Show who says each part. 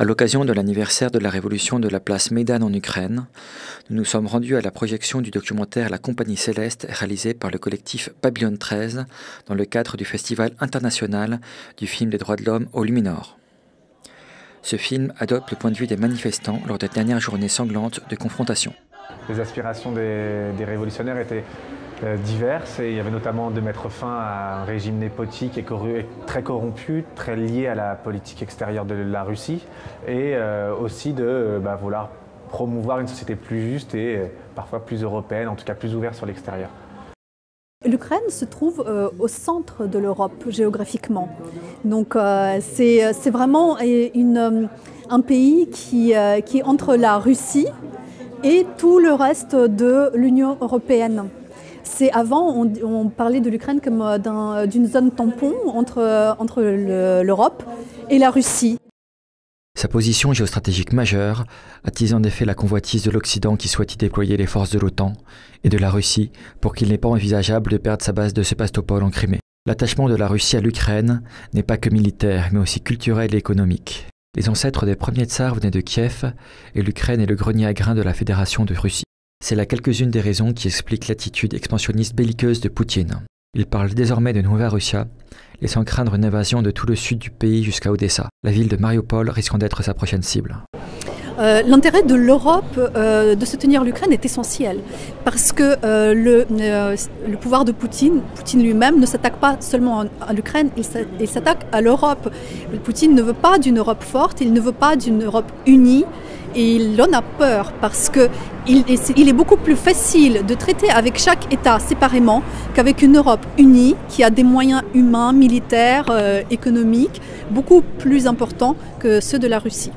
Speaker 1: À l'occasion de l'anniversaire de la révolution de la place Maidan en Ukraine, nous nous sommes rendus à la projection du documentaire La Compagnie Céleste réalisé par le collectif Babylone 13 dans le cadre du Festival international du film des droits de l'homme au Luminor. Ce film adopte le point de vue des manifestants lors des dernières journées sanglantes de confrontation.
Speaker 2: Les aspirations des, révolutionnaires étaient diverses et il y avait notamment de mettre fin à un régime népotique et, très corrompu, très lié à la politique extérieure de la Russie et euh, aussi de euh, bah, vouloir promouvoir une société plus juste et parfois plus européenne, en tout cas plus ouverte sur l'extérieur.
Speaker 3: L'Ukraine se trouve au centre de l'Europe géographiquement. Donc c'est vraiment un pays qui, qui est entre la Russie et tout le reste de l'Union européenne. C'est avant, on, parlait de l'Ukraine comme euh, d'une zone tampon entre, euh, entre l'Europe et la Russie.
Speaker 1: Sa position géostratégique majeure attise en effet la convoitise de l'Occident qui souhaite y déployer les forces de l'OTAN et de la Russie pour qu'il n'est pas envisageable de perdre sa base de Sébastopol en Crimée. L'attachement de la Russie à l'Ukraine n'est pas que militaire, mais aussi culturel et économique. Les ancêtres des premiers tsars venaient de Kiev et l'Ukraine est le grenier à grains de la Fédération de Russie. C'est là quelques-unes des raisons qui expliquent l'attitude expansionniste belliqueuse de Poutine. Il parle désormais de Nouvelle Russia, laissant craindre une invasion de tout le sud du pays jusqu'à Odessa, la ville de Mariupol risquant d'être sa prochaine cible.
Speaker 3: Euh, l'intérêt de l'Europe euh, de soutenir l'Ukraine est essentiel parce que euh, le, pouvoir de Poutine, Poutine lui-même ne s'attaque pas seulement à l'Ukraine, il s'attaque à l'Europe. Poutine ne veut pas d'une Europe forte, il ne veut pas d'une Europe unie et il en a peur parce que il est, beaucoup plus facile de traiter avec chaque État séparément qu'avec une Europe unie qui a des moyens humains, militaires, économiques beaucoup plus importants que ceux de la Russie.